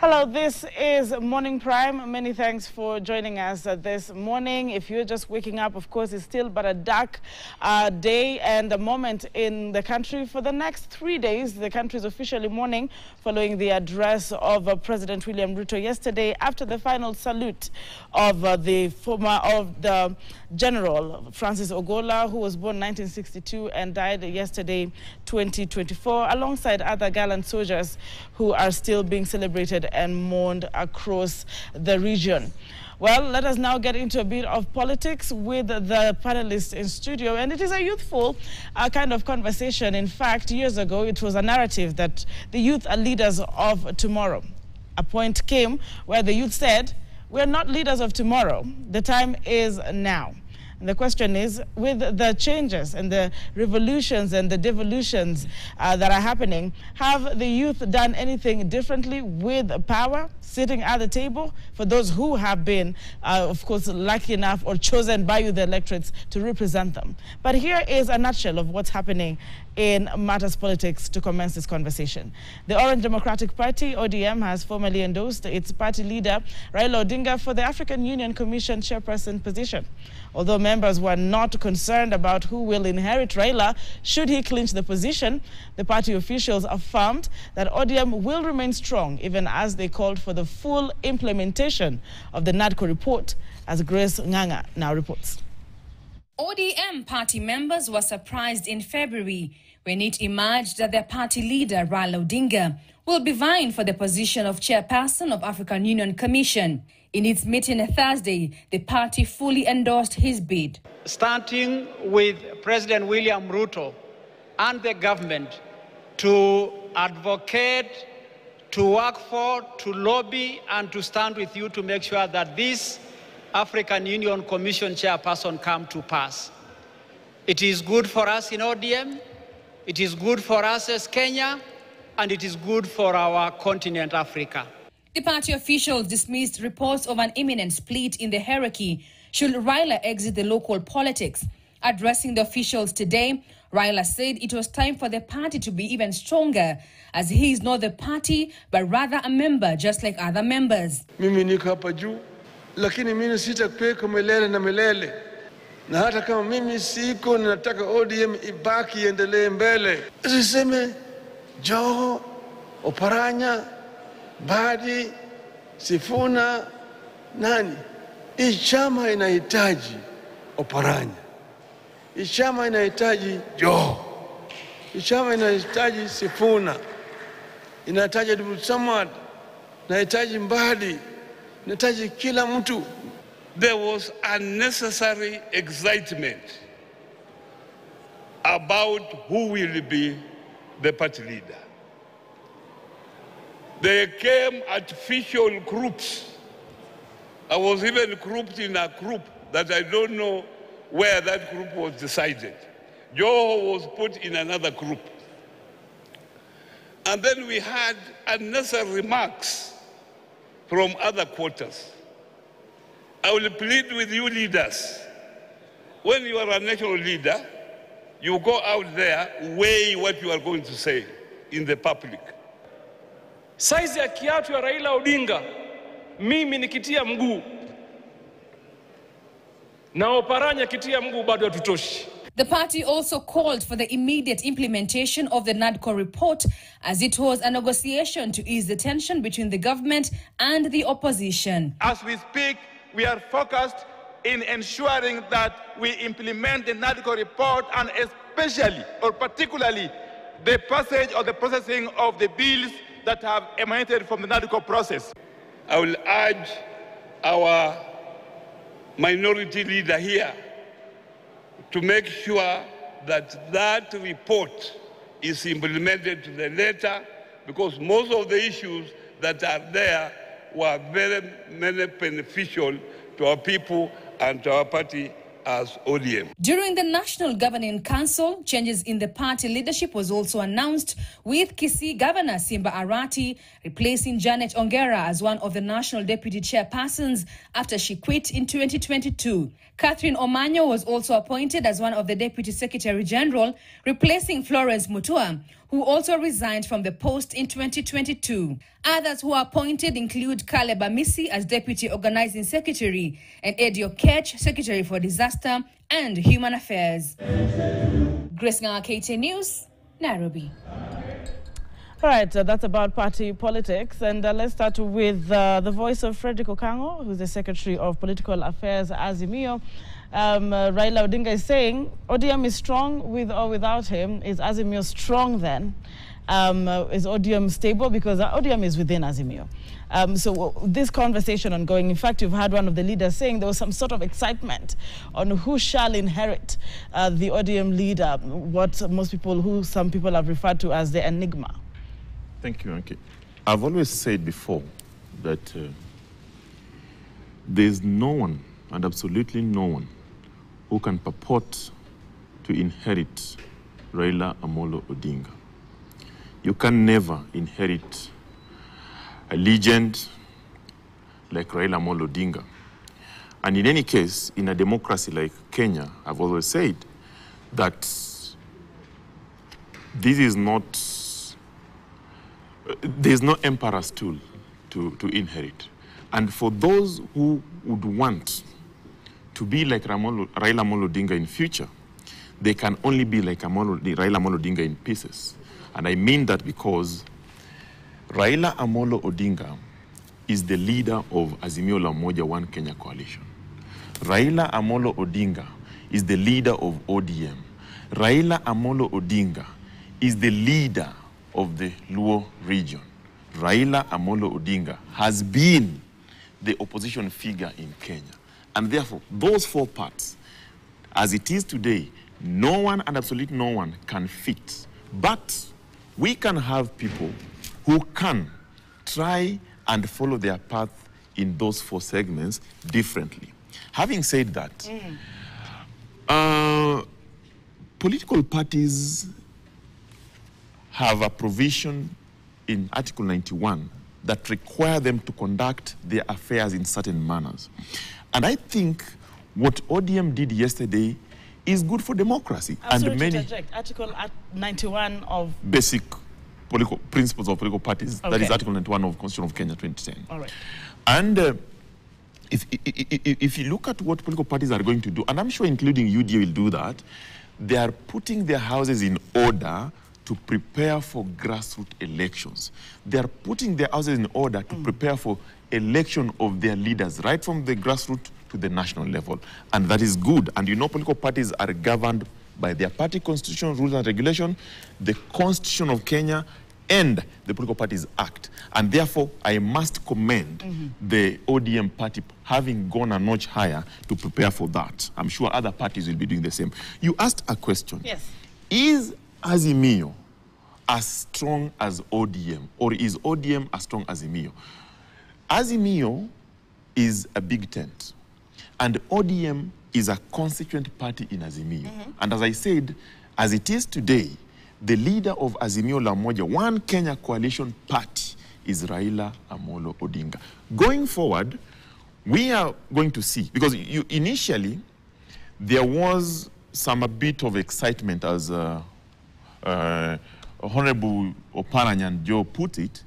Hello, this is Morning Prime. Many thanks for joining us uh, this morning. If you're just waking up, of course, it's still but a dark uh, day and a moment in the country. For the next three days, the country is officially mourning following the address of uh, President William Ruto yesterday after the final salute of uh, the former of the General Francis Ogolla, who was born 1962 and died yesterday 2024, alongside other gallant soldiers who are still being celebrated and mourned across the region. Well, let us now get into a bit of politics with the panelists in studio. And it is a youthful uh, kind of conversation. In fact, years ago, it was a narrative that the youth are leaders of tomorrow. A point came where the youth said, we're not leaders of tomorrow. The time is now. And the question is, with the changes and the revolutions and the devolutions uh, that are happening, have the youth done anything differently with power, sitting at the table, for those who have been, uh, of course, lucky enough or chosen by you, the electorates, to represent them? But here is a nutshell of what's happening in matters politics to commence this conversation. The Orange Democratic Party, ODM, has formally endorsed its party leader, Raila Odinga, for the African Union Commission chairperson position. Although members were not concerned about who will inherit Raila should he clinch the position, the party officials affirmed that ODM will remain strong even as they called for the full implementation of the NADCO report, as Grace Nganga now reports. ODM party members were surprised in February when it emerged that their party leader, Raila Odinga, will be vying for the position of chairperson of African Union Commission. In its meeting Thursday, the party fully endorsed his bid. Starting with President William Ruto and the government to advocate, to work for, to lobby, and to stand with you to make sure that this African Union Commission chairperson come to pass. It is good for us in ODM, it is good for us as Kenya, and it is good for our continent, Africa. The party officials dismissed reports of an imminent split in the hierarchy should Raila exit the local politics. Addressing the officials today, Raila said it was time for the party to be even stronger, as he is not the party, but rather a member just like other members. Mimi niko hapa juu, lakini mimi sitakuweko milele na milele, na hata kama mimi siko, ninataka ODM ibaki iendelee mbele. Siseme Joho, Oparanya, Badi, Sifuna, nani? Hii chama inahitaji Oparanya, hii chama inahitaji Joho, Ichama inahitaji Sifuna, inahitaji Abdul Samad, inahitaji Mbadi, inahitaji kila mtu. There was unnecessary excitement about who will be the party leader. They came artificial groups. I was even grouped in a group that I don't know where that group was decided. Joho was put in another group. And then we had unnecessary remarks from other quarters. I will plead with you leaders. When you are a national leader, you go out there, weigh what you are going to say in the public. Saizi ya kiatu ya Raila Odinga, mimi nikitia mguu na Oparanya kitia mguu bado hatutoshi. The party also called for the immediate implementation of the NADCO report as it was a negotiation to ease the tension between the government and the opposition. As we speak, we are focused in ensuring that we implement the NADCO report and especially or particularly the passage or the processing of the bills that have emanated from the NADCO process. I will urge our minority leader here to make sure that that report is implemented to the letter because most of the issues that are there were very many beneficial to our people and to our party as ODM. During the National Governing Council, changes in the party leadership was also announced, with Kisii Governor Simba Arati replacing Janet Ongera as one of the national deputy chairpersons after she quit in 2022. Catherine Omanyo was also appointed as one of the deputy secretary general, replacing Florence Mutua, who also resigned from the post in 2022. Others who are appointed include Caleb Amisi as Deputy Organizing Secretary and Eddie Okech, Secretary for Disaster and Human Affairs. Grace Nganga, KTN News, Nairobi. All right, uh, that's about party politics. And uh, let's start with uh, the voice of Frederick Okango, who's the Secretary of Political Affairs, Azimio. Um, uh, Raila Odinga is saying ODM is strong with or without him. Is Azimio strong then? Um, uh, is ODM stable? Because uh, ODM is within Azimio. Um, so uh, this conversation ongoing. In fact, you've had one of the leaders saying there was some sort of excitement on who shall inherit uh, the ODM leader, what most people, who some people have referred to as the enigma. Thank you, Anki. I've always said before that uh, there's no one, and absolutely no one, who can purport to inherit Raila Amolo Odinga. You can never inherit a legend like Raila Amolo Odinga. And in any case, in a democracy like Kenya, I've always said that this is not there's no emperor's tool to, to inherit. And for those who would want to be like Ramolo, Raila Amolo Odinga in future, they can only be like Amolo, Raila Amolo Odinga in pieces. And I mean that because Raila Amolo Odinga is the leader of Azimio la Umoja One Kenya Coalition. Raila Amolo Odinga is the leader of ODM. Raila Amolo Odinga is the leader of the Luo region. Raila Amolo Odinga has been the opposition figure in Kenya. And therefore, those four parts, as it is today, no one and absolutely no one can fit. But we can have people who can try and follow their path in those four segments differently. Having said that, uh, political parties have a provision in Article 91 that require them to conduct their affairs in certain manners. And I think what ODM did yesterday is good for democracy. I'm and sorry to many interject. Article 91 of. basic political principles of political parties. That is Article 91 of Constitution of Kenya 2010. All right. And uh, if, i- i- i- if you look at what political parties are going to do, and I'm sure including UDA will do that, they are putting their houses in order to prepare for grassroots elections. They are putting their houses in order to prepare for election of their leaders, right from the grassroots to the national level. And that is good. And you know political parties are governed by their party constitution, rules and regulation, the Constitution of Kenya, and the Political Parties Act. And therefore, I must commend mm-hmm. the ODM party having gone a notch higher to prepare for that. I'm sure other parties will be doing the same. You asked a question. Yes. Is Azimio as strong as ODM, or is ODM as strong as Azimio? Azimio is a big tent, and ODM is a constituent party in Azimio. And as I said, as it is today, the leader of Azimio La Umoja, one Kenya coalition party, is Raila Amolo Odinga. Going forward, we are going to see, because you, initially, there was some a bit of excitement as uh, uh, Honorable Oparanyan Joe put it.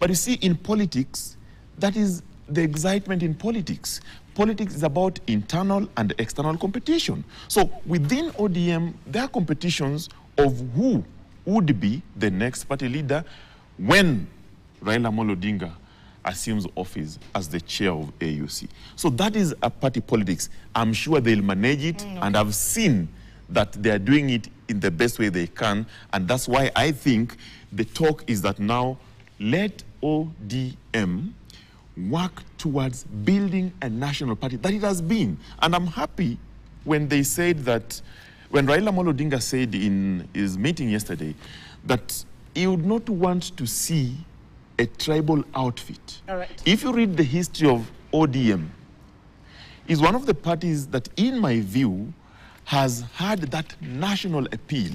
But you see, in politics, that is the excitement in politics. Politics is about internal and external competition. So within ODM, there are competitions of who would be the next party leader when Raila Amolo Odinga assumes office as the chair of AUC. So that is a party politics. I'm sure they'll manage it, mm. and I've seen that they are doing it in the best way they can, and that's why I think the talk is that now let ODM work towards building a national party that it has been. And I'm happy when they said that, when Raila Amolo Odinga said in his meeting yesterday that he would not want to see a tribal outfit. All right. If you read the history of ODM, is one of the parties that, in my view, has had that national appeal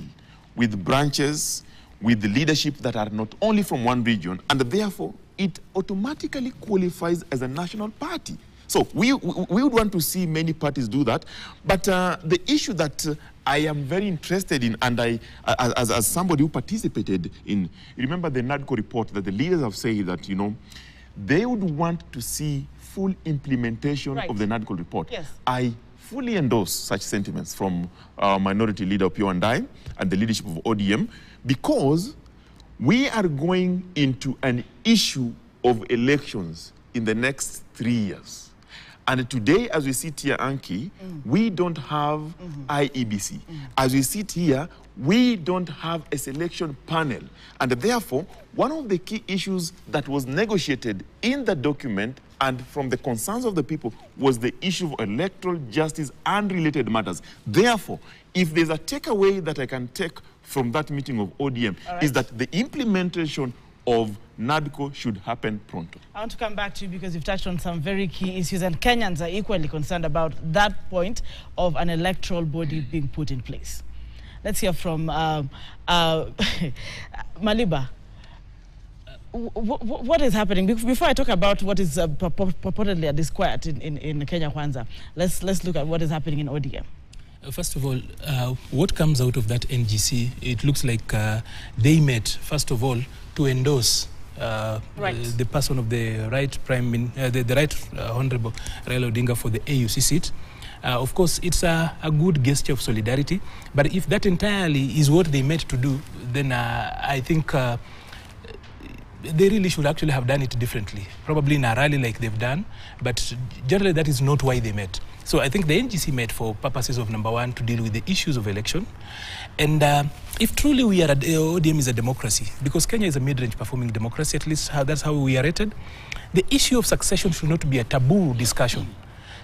with branches, with leadership that are not only from one region, and therefore it automatically qualifies as a national party. So we, we, we would want to see many parties do that. But uh, the issue that uh, I am very interested in, and I, uh, as, as somebody who participated in, remember the NADCO report that the leaders have said that, you know, they would want to see full implementation Right. of the NADCO report. Yes. I fully endorse such sentiments from our minority leader Opiyo Wandayi and the leadership of ODM because we are going into an issue of elections in the next three years. And today, as we sit here, Anki, mm. we don't have mm-hmm. IEBC. Mm. As we sit here, we don't have a selection panel. And therefore, one of the key issues that was negotiated in the document and from the concerns of the people was the issue of electoral justice and related matters. Therefore, if there's a takeaway that I can take from that meeting of ODM, is that the implementation of NADCO should happen pronto. I want to come back to you because you've touched on some very key issues, and Kenyans are equally concerned about that point of an electoral body being put in place. Let's hear from um, uh, Maliba. W- w- what is happening? Bef- Before I talk about what is uh, purportedly a disquiet in, in, in Kenya Kwanza, let's, let's look at what is happening in ODM. Uh, First of all, uh, what comes out of that NGC, it looks like uh, they met, first of all, to endorse uh, Right. uh, the person of the right prime, min- uh, the, the right uh, honorable Raila Odinga for the AUC seat. Uh, of course, it's a, a good gesture of solidarity, but if that entirely is what they met to do, then uh, I think uh, they really should actually have done it differently, probably in a rally like they've done, but generally that is not why they met. So I think the NGC met for purposes of number one to deal with the issues of election, and uh, if truly we are a, ODM is a democracy, because Kenya is a mid-range performing democracy, at least how, that's how we are rated. The issue of succession should not be a taboo discussion.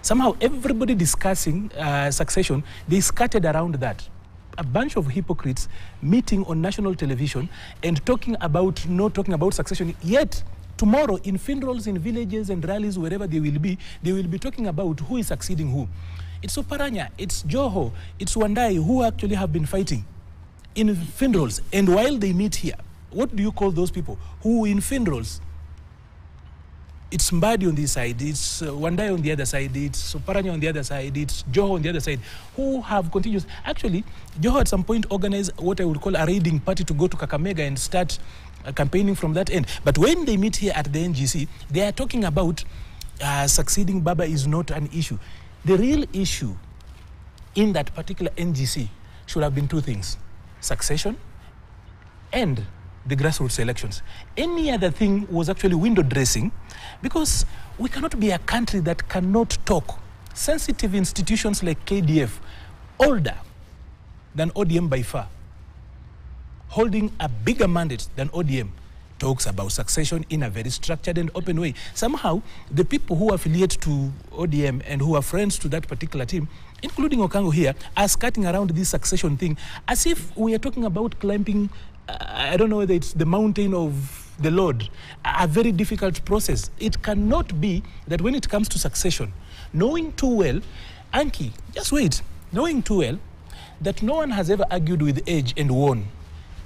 Somehow everybody discussing uh, succession, they scattered around that a bunch of hypocrites meeting on national television and talking about not talking about succession yet tomorrow in funerals in villages and rallies wherever they will be they will be talking about who is succeeding who it's oparanya it's joho it's Wandayi who actually have been fighting in funerals and while they meet here what do you call those people who in funerals it's Mbadi on this side, it's uh, Wandayi on the other side, it's Soparanya on the other side, it's Joho on the other side, who have continuous. Actually, Joho at some point organized what I would call a raiding party to go to Kakamega and start campaigning from that end. But when they meet here at the NGC, they are talking about uh, succeeding Baba is not an issue. The real issue in that particular NGC should have been two things succession and the grassroots elections. Any other thing was actually window dressing because we cannot be a country that cannot talk. Sensitive institutions like KDF, older than ODM by far, holding a bigger mandate than ODM, talks about succession in a very structured and open way. Somehow, the people who affiliate to ODM and who are friends to that particular team, including Okango here, are skirting around this succession thing as if we are talking about climbing, uh, I don't know whether it's the mountain of the Lord, a very difficult process. It cannot be that when it comes to succession, knowing too well, Anki, just wait, knowing too well that no one has ever argued with age and won.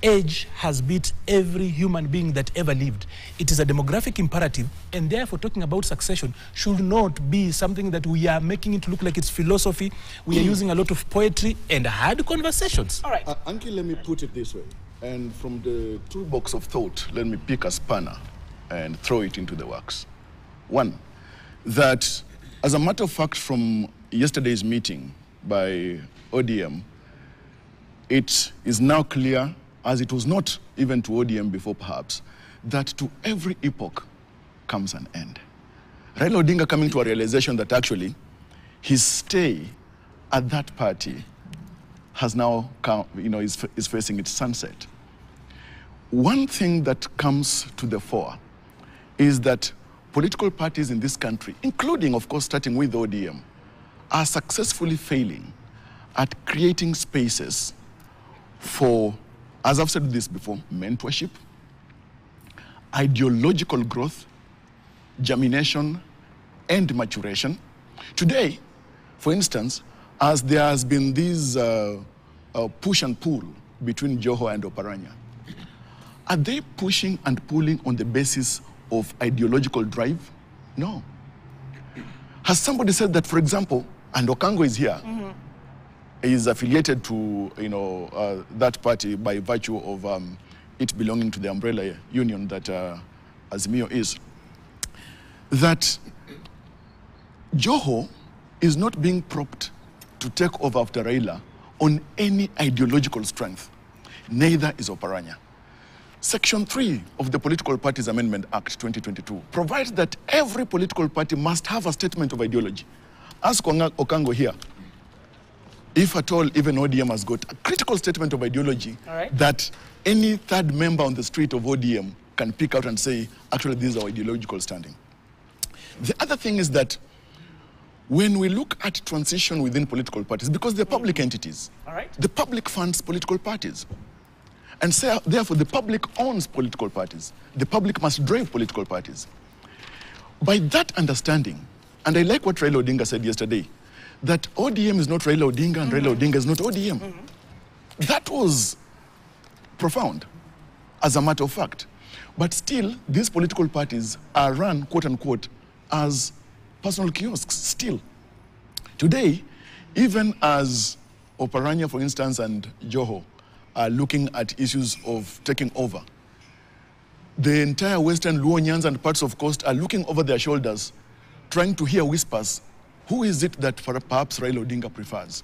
Age has beat every human being that ever lived. It is a demographic imperative, and therefore, talking about succession should not be something that we are making it look like it's philosophy. We are using a lot of poetry and hard conversations. All right. Uh, Anki, let me put it this way. And from the toolbox of thought, let me pick a spanner and throw it into the works. One, that as a matter of fact, from yesterday's meeting by ODM, it is now clear, as it was not even to ODM before perhaps, that to every epoch comes an end. Raila Odinga coming to a realization that actually his stay at that party has now come, you know, is, is facing its sunset. One thing that comes to the fore is that political parties in this country, including, of course, starting with ODM, are successfully failing at creating spaces for, as I've said this before, mentorship, ideological growth, germination, and maturation. Today, for instance, as there has been this uh, uh, push and pull between Joho and Oparanya, are they pushing and pulling on the basis of ideological drive? No. Has somebody said that, for example, and Okango is here, is affiliated to you know uh, that party by virtue of um, it belonging to the umbrella union that uh, Azimio is, that Joho is not being propped to take over after Raila on any ideological strength. Neither is Oparanya. Section 3 of the Political Parties Amendment Act 2022 provides that every political party must have a statement of ideology. Ask Okango here, if at all even ODM has got a critical statement of ideology right. that any third member on the street of ODM can pick out and say, actually, this is our ideological standing. The other thing is that when we look at transition within political parties, because they're public mm-hmm. entities, All right. the public funds political parties. And so, therefore, the public owns political parties. The public must drive political parties. By that understanding, and I like what Raila Odinga said yesterday, that ODM is not Raila Odinga and Raila mm-hmm. Odinga is not ODM. Mm-hmm. That was profound, as a matter of fact. But still, these political parties are run, quote unquote, as personal kiosks, still. Today, even as Oparanya, for instance, and Joho are looking at issues of taking over, the entire Western Luo and parts of Coast are looking over their shoulders, trying to hear whispers. Who is it that per- perhaps Raila Odinga prefers?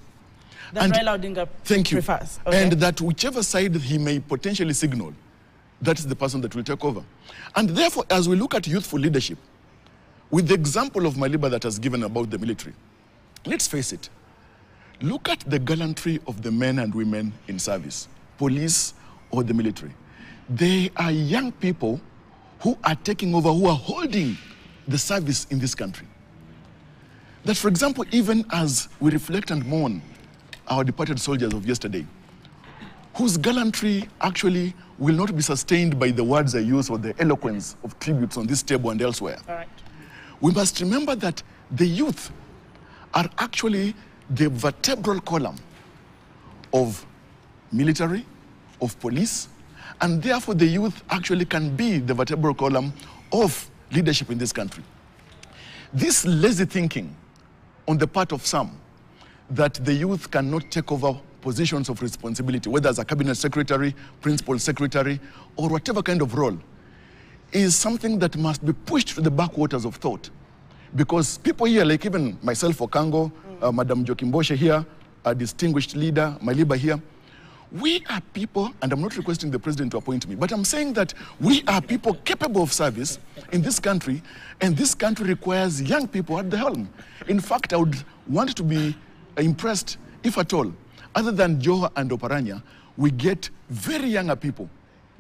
That And- Raila Odinga Thank you. prefers. Okay. And that whichever side he may potentially signal, that is the person that will take over. And therefore, as we look at youthful leadership, with the example of Maliba that has given about the military, let's face it, look at the gallantry of the men and women in service, police or the military. They are young people who are taking over, who are holding the service in this country. That, for example, even as we reflect and mourn our departed soldiers of yesterday, whose gallantry actually will not be sustained by the words I use or the eloquence of tributes on this table and elsewhere. Right. We must remember that the youth are actually the vertebral column of military, of police, and therefore the youth actually can be the vertebral column of leadership in this country. This lazy thinking on the part of some that the youth cannot take over positions of responsibility, whether as a cabinet secretary, principal secretary, or whatever kind of role, is something that must be pushed to the backwaters of thought. Because people here, like even myself, Okango, uh, Madam Jokimboshe here, a distinguished leader, Maliba here, we are people, and I'm not requesting the president to appoint me, but I'm saying that we are people capable of service in this country, and this country requires young people at the helm. In fact, I would want to be impressed, if at all, other than Joho and Oparanya, we get very younger people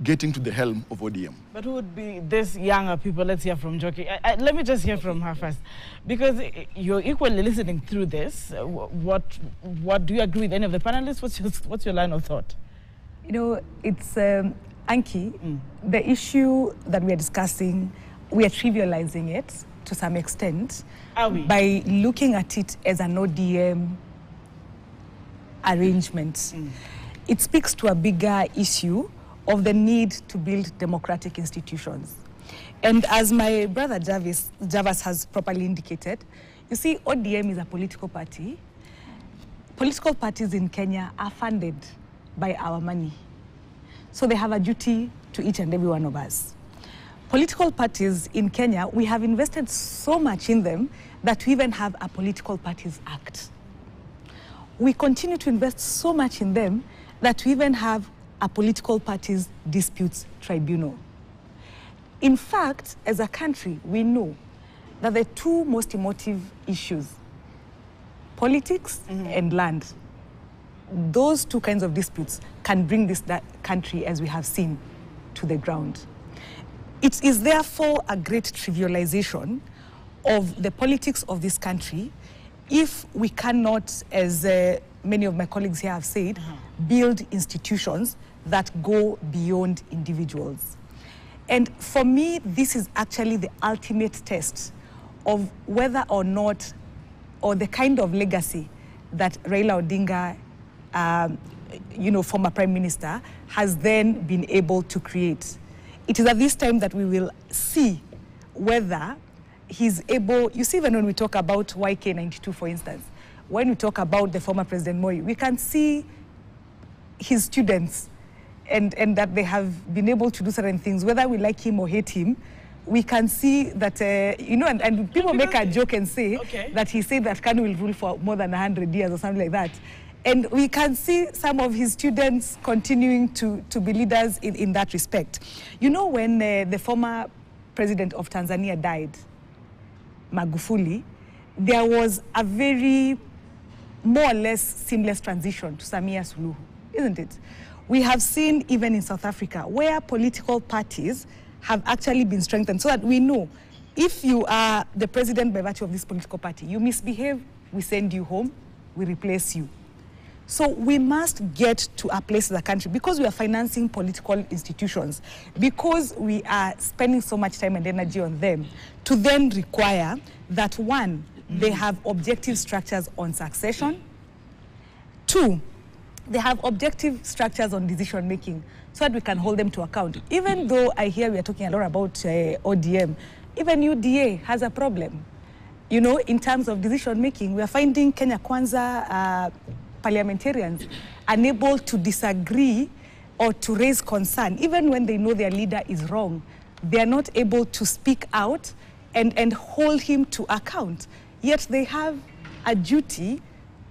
getting to the helm of ODM. But who would be this younger people? Let's hear from Joki. I, I, let me just hear from her first, because you're equally listening through this. Uh, What what do you agree with any of the panelists? What's your what's your line of thought? You know, it's um, Anki, the issue that we are discussing, we are trivializing it to some extent Are we? by looking at it as an ODM arrangement. It speaks to a bigger issue of the need to build democratic institutions. And as my brother Jarvis, Javas has properly indicated, you see, ODM is a political party. Political parties in Kenya are funded by our money. So they have a duty to each and every one of us. Political parties in Kenya, we have invested so much in them that we even have a Political Parties Act. We continue to invest so much in them that we even have a Political Parties Disputes Tribunal. In fact, as a country, we know that the two most emotive issues, politics and land, those two kinds of disputes can bring this country, as we have seen, to the ground. It is therefore a great trivialization of the politics of this country if we cannot, as uh, many of my colleagues here have said, build institutions that go beyond individuals. And for me, this is actually the ultimate test of whether or not, or the kind of legacy that Raila Odinga, um, you know, former prime minister, has then been able to create. It is at this time that we will see whether he's able, you see, even when we talk about YK92, for instance, when we talk about the former President Moi, we can see his students and, and that they have been able to do certain things, whether we like him or hate him. We can see that, uh, you know, and, and people make a joke and say Okay. that he said that Kanu will rule for more than 100 years or something like that. And we can see some of his students continuing to, to be leaders in, in that respect. You know, when uh, the former president of Tanzania died, Magufuli, there was a very more or less seamless transition to Samia Suluhu, isn't it? We have seen even in South Africa where political parties have actually been strengthened so that we know if you are the president by virtue of this political party, you misbehave, we send you home, we replace you. So we must get to a place as a country because we are financing political institutions, because we are spending so much time and energy on them, to then require that one, they have objective structures on succession, two, they have objective structures on decision making so that we can hold them to account. Even though I hear we are talking a lot about uh, ODM, even UDA has a problem. You know, in terms of decision making, we are finding Kenya Kwanza uh, parliamentarians unable to disagree or to raise concern, even when they know their leader is wrong. They are not able to speak out and, and hold him to account. Yet they have a duty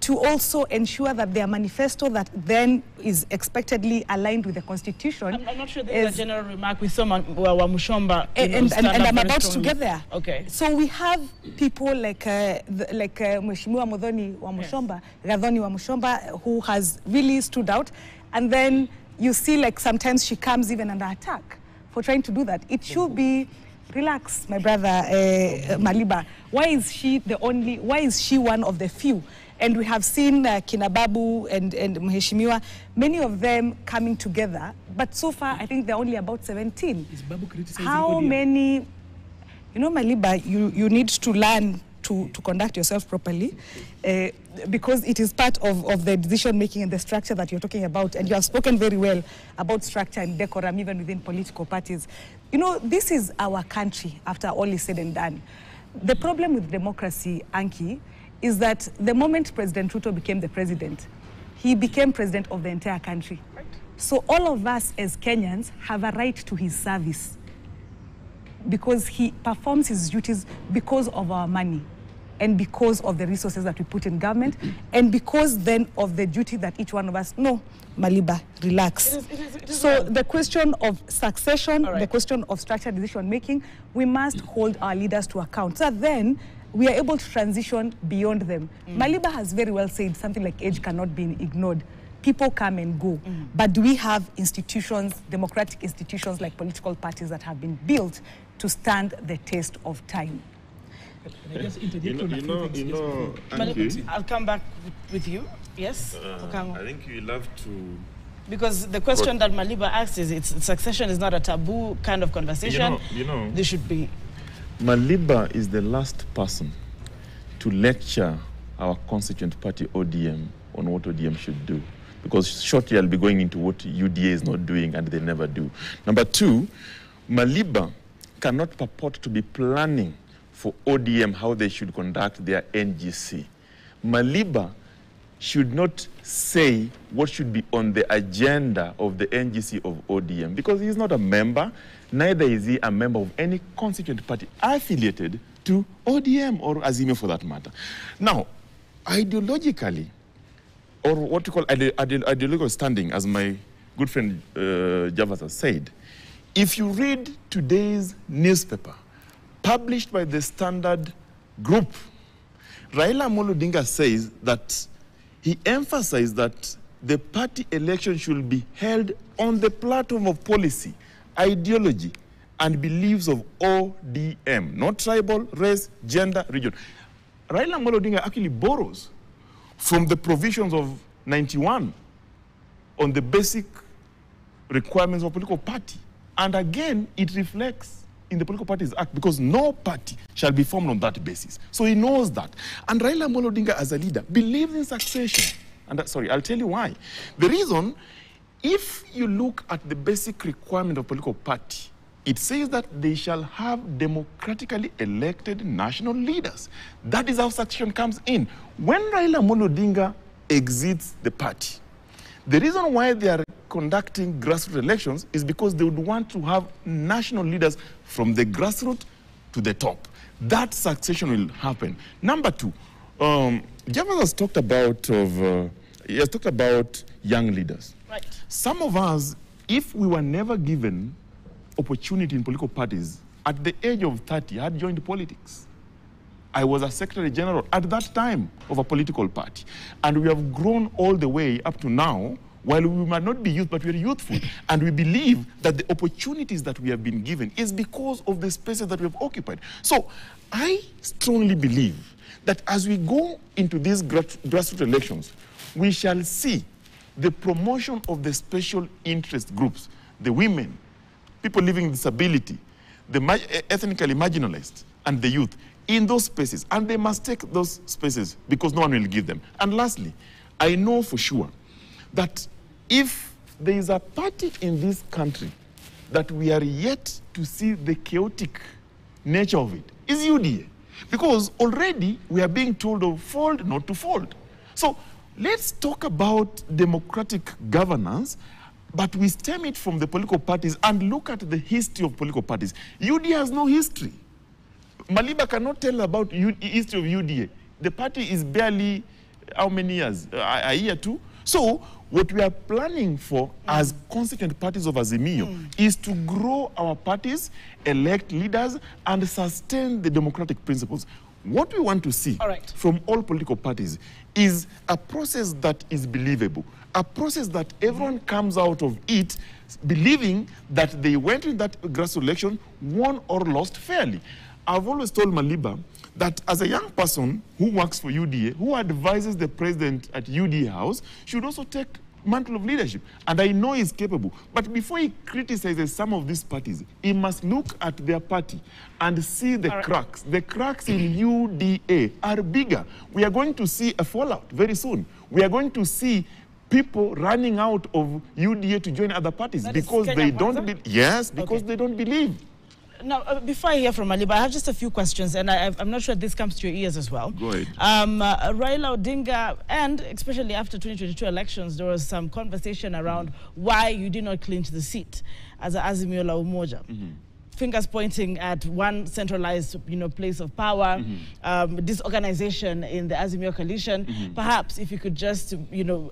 to also ensure that their manifesto that then is expectedly aligned with the constitution. I'm, I'm not sure this is a general remark with someone wa wa Mushomba. you and, know, and, and, and I'm about to get there. Okay. So we have people like uh, the, like uh, Mheshimiwa Modhoni wa Mushomba, Gathoni Wamuchomba, who has really stood out. And then you see like sometimes she comes even under attack for trying to do that. It should be relax, my brother uh, Maliba. Why is she the only? Why is she one of the few? And we have seen uh, Kinababu and, and Mheshimiwa, many of them coming together. But so far, I think they're only about 17. Is Babu criticizing How ODM? many, you know, Maliba, you, you need to learn to, to conduct yourself properly uh, because it is part of, of the decision making and the structure that you're talking about. And you have spoken very well about structure and decorum even within political parties. You know, this is our country after all is said and done. The problem with democracy, Anki, is that the moment President Ruto became the president, he became president of the entire country. So all of us as Kenyans have a right to his service because he performs his duties because of our money and because of the resources that we put in government and because then of the duty that each one of us no maliba relax It is- it is- it is so well. the question of succession right. the question of structured decision making we must hold our leaders to account so then we are able to transition beyond them. Maliba has very well said something like age cannot be ignored. People come and go. But do we have institutions democratic institutions like political parties that have been built to stand the test of time? Can you know, you know, you know Auntie, I'll come back with, with you. Yes, uh, I think you love to Because the question that Maliba asked is, it's, succession is not a taboo kind of conversation. You know- you know- This should be. Maliba is the last person to lecture our constituent party ODM on what ODM should do. Because shortly I'll be going into what UDA is not doing and they never do. Number two, Maliba cannot purport to be planning for ODM how they should conduct their NGC. Maliba should not say what should be on the agenda of the NGC of ODM because he is not a member, neither is he a member of any constituent party affiliated to ODM or Azimio for that matter. Now, ideologically, or what you call ide- ide- ideological standing, as my good friend uh, Javas has said, if you read today's newspaper, published by the Standard Group, Raila Amolo Odinga says that he emphasized that the party election should be held on the platform of policy, ideology, and beliefs of ODM, not tribal, race, gender, region. Raila Odinga actually borrows from the provisions of 91 on the basic requirements of political party. And again, it reflects in the Political Parties Act because no party shall be formed on that basis. So he knows that. And Raila Amolo Odinga as a leader believes in succession. And that, sorry, I'll tell you why. The reason, if you look at the basic requirement of political party, It says that they shall have democratically elected national leaders. That is how succession comes in. When Raila Amolo Odinga exits the party, the reason why they are conducting grassroots elections is because they would want to have national leaders from the grassroots to the top. That succession will happen. Number two, um, Javas has talked about of, uh, he has talked about young leaders. Right. Some of us, if we were never given opportunity in political parties, at the age of 30, had joined politics. I was a secretary general at that time of a political party. And we have grown all the way up to now, while we might not be youth, but we are youthful. And we believe that the opportunities that we have been given is because of the spaces that we have occupied. So I strongly believe that as we go into these grassroots elections, we shall see the promotion of the special interest groups, the women, people living with disability, the ethnically marginalized, and the youth in those spaces. And they must take those spaces because no one will give them. And lastly, I know for sure that if there is a party in this country that we are yet to see the chaotic nature of it, is UDA. Because already we are being told of fold, not to fold. So let's talk about democratic governance, but we stem it from the political parties and look at the history of political parties. UDA has no history. Maliba cannot tell about U- history of UDA. The party is barely how many years? Uh, a, a year, two? So what we are planning for as constituent parties of Azimio hmm. is to grow our parties, elect leaders, and sustain the democratic principles. What we want to see All right. from all political parties is a process that is believable, a process that everyone comes out of it believing that they went in that grassroots election, won or lost fairly. I've always told Maliba that as a young person who works for UDA, who advises the president at UDA House, should also take mantle of leadership. And I know he's capable. But before he criticizes some of these parties, he must look at their party and see the cracks. The cracks in UDA are bigger. We are going to see a fallout very soon. We are going to see people running out of UDA to join other parties That because Kenya they don't be- yes, because they don't believe. Now, uh, before I hear from Maliba, I have just a few questions, and I, I'm not sure this comes to your ears as well. Go ahead. Um, uh, Raila Odinga, and especially after 2022 elections, there was some conversation around why you did not clinch the seat as a Azimio La Umoja. Fingers pointing at one centralized, you know, place of power, um, disorganization in the Azimio coalition. Perhaps if you could just, you know,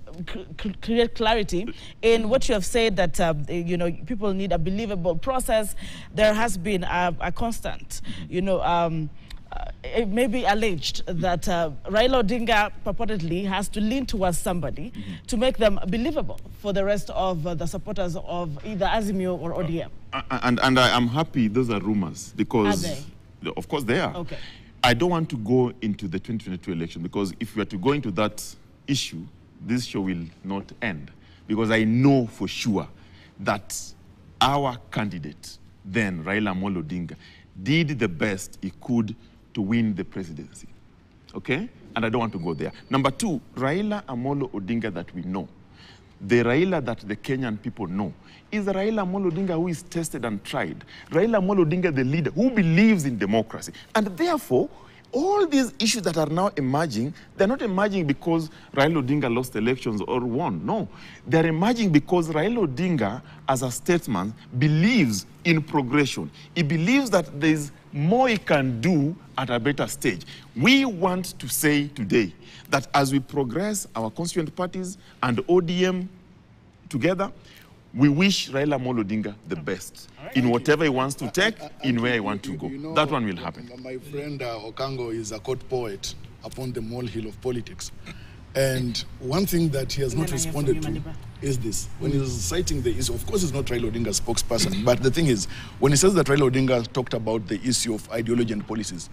create clarity in what you have said that, um, you know, people need a believable process. There has been a, a constant, you know, um, uh, it may be alleged that uh, Raila Odinga purportedly has to lean towards somebody to make them believable for the rest of uh, the supporters of either Azimio or ODM. And, and I am happy those are rumors because, Are they? of course, they are. Okay. I don't want to go into the 2022 election because if we are to go into that issue, this show will not end. Because I know for sure that our candidate, then Raila Amolo Odinga, did the best he could to win the presidency. Okay? And I don't want to go there. Number two, Raila Amolo Odinga that we know, the Raila that the Kenyan people know, is Raila Amolo Odinga who is tested and tried. Raila Amolo Odinga, the leader who believes in democracy. And therefore, all these issues that are now emerging, they're not emerging because Raila Odinga lost elections or won. No. They're emerging because Raila Odinga, as a statesman, believes in progression. He believes that there's more he can do at a better stage. We want to say today that as we progress our constituent parties and ODM together, we wish Raila Amolo Odinga the best in whatever he wants to take, in where he wants to go. You know, that one will happen. My friend uh, Okango is a court poet upon the molehill of politics. And one thing that he has not Nana, you're from responded to is this. When he he's citing the issue, of course, he's not Raila Odinga's spokesperson, but the thing is, when he says that Raila Odinga talked about the issue of ideology and policies,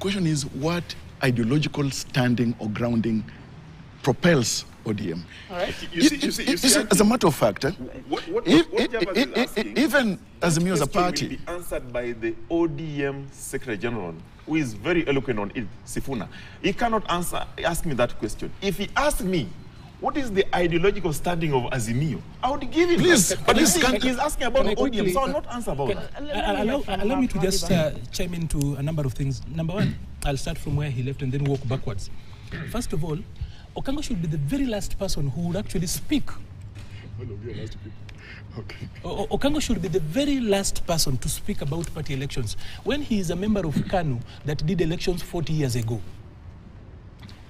question is what ideological standing or grounding propels ODM? All right. You see- you see- you You see, see, as a matter of fact, eh, What, what, if- what if- if- is if- asking, even as a that me as a party, will be answered by the ODM Secretary General, who is very eloquent on it, Sifuna. He cannot answer, ask me that question. If he asks me, what is the ideological standing of Azimio? I would give him Please, that. but But this he's, can- he's asking about can I ODM, quickly- so I'll not answer about Can- it. Let me allow, allow uh, me to just uh, chime into a number of things. Number one, I'll start from where he left and then walk backwards. First of all, Okango should be the very last person who would actually speak. Okay. O- O- Okango should be the very last person to speak about party elections when he is a member of KANU that did elections 40 years ago.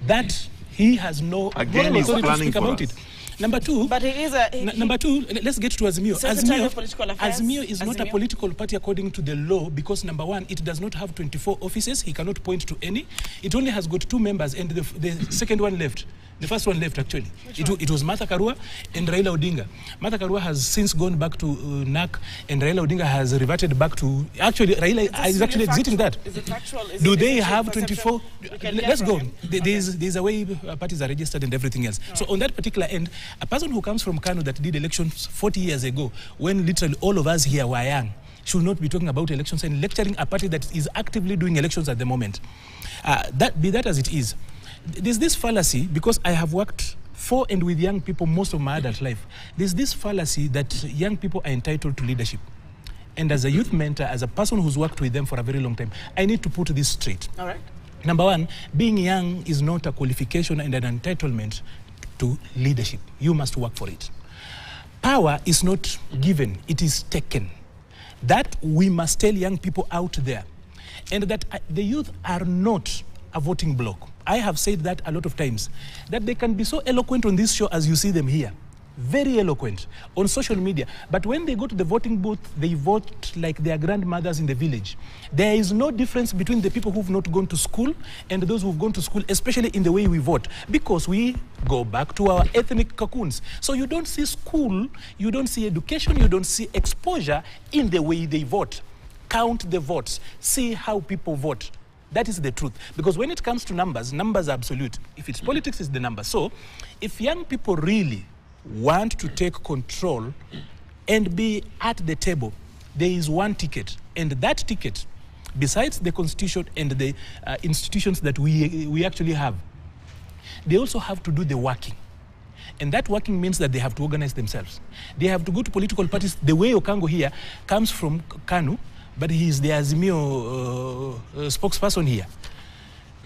That he has no Again, moral he's authority to speak for about us. it. Number two, But he is a. Number two, let's get to Azimio. Azimio, Azimio, is Azimio not a political party according to the law because number one, it does not have 24 offices. He cannot point to any. It only has got two members, and the, the second one left. The first one left actually. It, wa- it was Martha Karua and Raila Odinga. Martha Karua has since gone back to uh, NARC, and Raila Odinga has reverted back to. Actually, Raila is actually exiting that. Is it factual? Is Do it- they have 24? We can hear Let's go. him. There's, there's a way uh, parties are registered and everything else. So on that particular end, a person who comes from Kanu that did elections 40 years ago, when literally all of us here were young, should not be talking about elections and lecturing a party that is actively doing elections at the moment. Uh, that be that as it is, there's this fallacy because I have worked for and with young people most of my adult life. There's this fallacy that young people are entitled to leadership. And as a youth mentor, as a person who's worked with them for a very long time, I need to put this straight. All right. Number one, being young is not a qualification and an entitlement to leadership. You must work for it. Power is not given, it is taken. That we must tell young people out there. And that uh, the youth are not a voting bloc. I have said that a lot of times. That they can be so eloquent on this show as you see them here. Very eloquent on social media. But when they go to the voting booth, they vote like their grandmothers in the village. There is no difference between the people who've not gone to school and those who've gone to school, especially in the way we vote, because we go back to our ethnic cocoons. So you don't see school, you don't see education, you don't see exposure in the way they vote. Count the votes, see how people vote. That is the truth. Because when it comes to numbers, numbers are absolute. If it's politics, it's the number. So if young people really want to take control and be at the table, there is one ticket. And that ticket, besides the constitution and the uh, institutions that we, we actually have, they also have to do the working. And that working means that they have to organize themselves. They have to go to political parties. The way Okango here comes from Kanu, but he is the Azimio uh, uh, spokesperson here.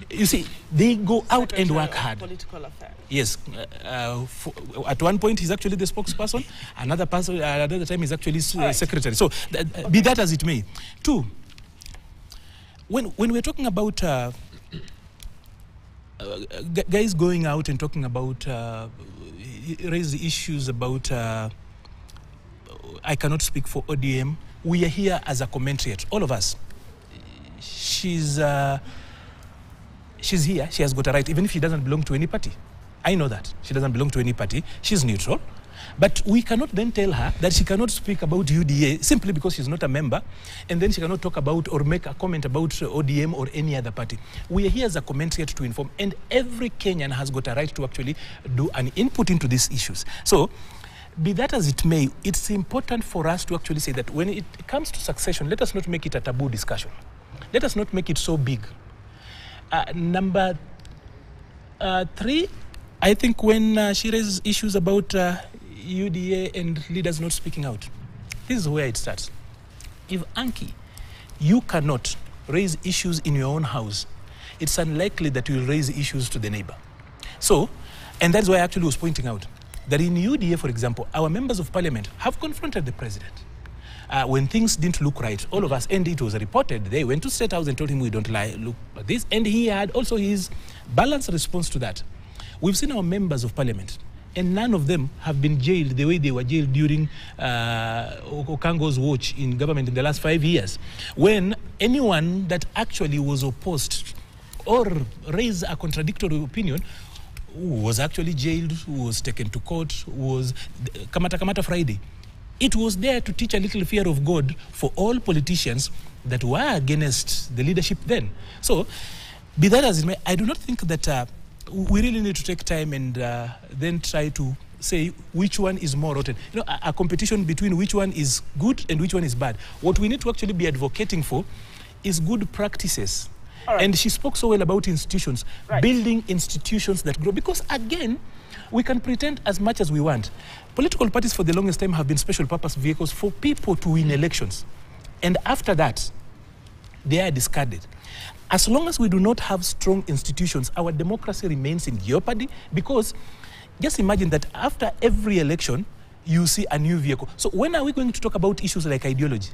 You see, they go out and work hard. Political affairs. Yes, uh, uh, for, at one point he's actually the spokesperson. Another person, uh, another time he's actually uh, Alright. secretary. So th- uh, be that as it may. Two, when when we're talking about uh, uh, gu- guys going out and talking about uh, raise issues about uh, I cannot speak for ODM. We are here as a commentariat, all of us. She's. Uh, she's here, she has got a right, even if she doesn't belong to any party. I know that. She doesn't belong to any party. She's neutral. But we cannot then tell her that she cannot speak about UDA simply because she's not a member, and then she cannot talk about or make a comment about ODM or any other party. We are here as a commentariat to inform, and every Kenyan has got a right to actually do an input into these issues. So, be that as it may, it's important for us to actually say that when it comes to succession, let us not make it a taboo discussion. Let us not make it so big. Uh, number uh, three, I think when uh, she raises issues about uh, UDA and leaders not speaking out, this is where it starts. If Anki, you cannot raise issues in your own house, it's unlikely that you will raise issues to the neighbor. So, and that's why I actually was pointing out that in UDA, for example, our members of parliament have confronted the president. Uh, when things didn't look right, all of us, and it was reported, they went to State House and told him we don't lie, look at this, and he had also his balanced response to that. We've seen our members of parliament, and none of them have been jailed the way they were jailed during uh, Okango's watch in government in the last five years, when anyone that actually was opposed or raised a contradictory opinion who was actually jailed, who was taken to court, was Kamata Kamata Friday. It was there to teach a little fear of God for all politicians that were against the leadership then. So, be that as it may, I do not think that uh, we really need to take time and uh, then try to say which one is more rotten. You know, a, a competition between which one is good and which one is bad. What we need to actually be advocating for is good practices. Right. And she spoke so well about institutions, Right. building institutions that grow. Because again, we can pretend as much as we want. Political parties for the longest time have been special purpose vehicles for people to win elections. And after that, they are discarded. As long as we do not have strong institutions, our democracy remains in jeopardy because just imagine that after every election, you see a new vehicle. So when are we going to talk about issues like ideology?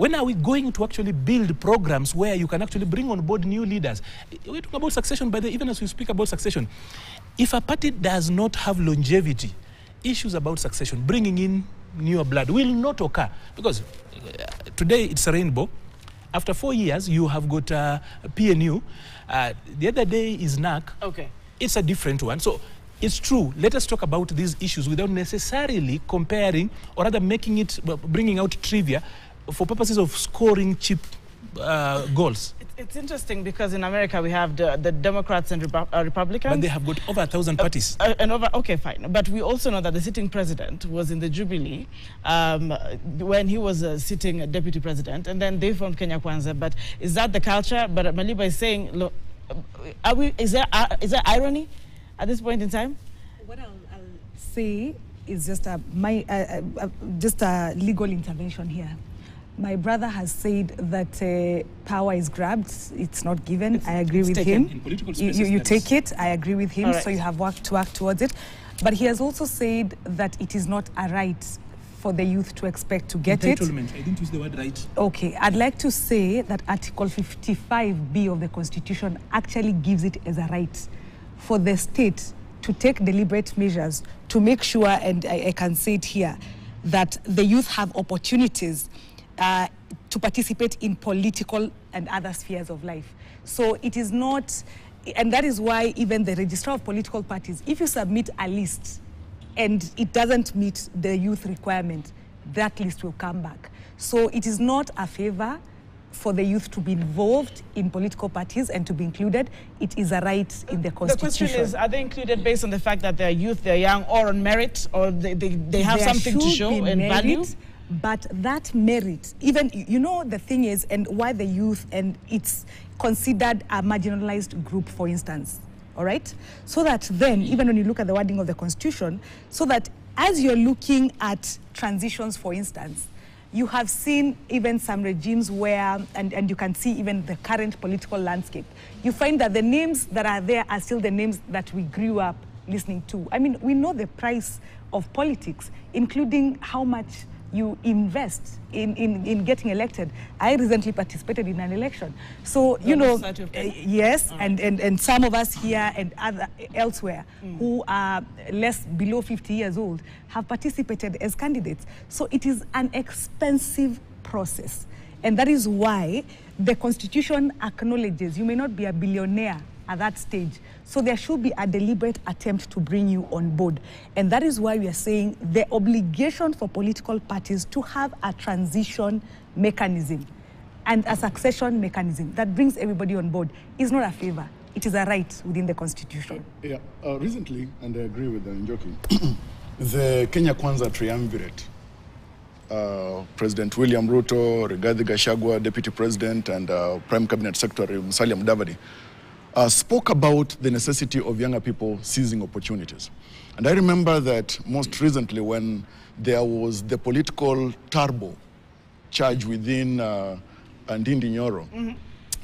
When are we going to actually build programs where you can actually bring on board new leaders? We're talking about succession, by the even as we speak about succession. If a party does not have longevity, issues about succession, bringing in newer blood will not occur because uh, today it's a rainbow. After four years, you have got uh, PNU. Uh, the other day is NARC. Okay. It's a different one. So it's true. Let us talk about these issues without necessarily comparing or rather making it, bringing out trivia for purposes of scoring cheap uh, goals. It's, it's interesting because in America we have the, the Democrats and Repu- uh, Republicans. But they have got over a thousand parties. Uh, and over, okay, fine. But we also know that the sitting president was in the Jubilee um, when he was uh, sitting deputy president, and then they formed Kenya Kwanza. But is that the culture? But Maliba is saying, look, are we? Is there uh, is there irony at this point in time? What I'll, I'll say is just a my uh, uh, uh, just a legal intervention here. My brother has said that uh, power is grabbed; it's not given. I agree with him. You spaces, you, you take it. I agree with him. Right. So you have worked to work towards it. But he has also said that it is not a right for the youth to expect to get it. I didn't use the word right. Okay, I'd like to say that Article 55B of the Constitution actually gives it as a right for the state to take deliberate measures to make sure, and I, I can say it here, that the youth have opportunities uh, to participate in political and other spheres of life. So it is not, and that is why even the registrar of political parties, if you submit a list and it doesn't meet the youth requirement, that list will come back. So it is not a favor for the youth to be involved in political parties and to be included. It is a right in the constitution. The question is, are they included based on the fact that they're youth, they're young, or on merit, or they, they, they have There something to show and merit, value? But that merit, even you know, the thing is, and why the youth, and it's considered a marginalized group, for instance. All right, so that then, even when you look at the wording of the constitution, so that as you're looking at transitions, for instance, you have seen even some regimes where, and, and you can see even the current political landscape, you find that the names that are there are still the names that we grew up listening to. I mean, we know the price of politics, including how much you invest in, in, in getting elected. I recently participated in an election. So, you know, uh, yes, and, and, and some of us here and other elsewhere Mm. who are less below 50 years old have participated as candidates. So it is an expensive process. And that is why the constitution acknowledges you may not be a billionaire at that stage. So there should be a deliberate attempt to bring you on board. And that is why we are saying the obligation for political parties to have a transition mechanism and a succession mechanism that brings everybody on board is not a favor. It is a right within the constitution. Yeah, uh, recently, and I agree with uh, Njoki, the Kenya Kwanza triumvirate, uh, President William Ruto, Rigathi Gachagua, Deputy President, and uh, Prime Cabinet Secretary Musalia Mudavadi, uh, spoke about the necessity of younger people seizing opportunities. And I remember that most recently when there was the political turbo charge within uh, Ndindi Nyoro,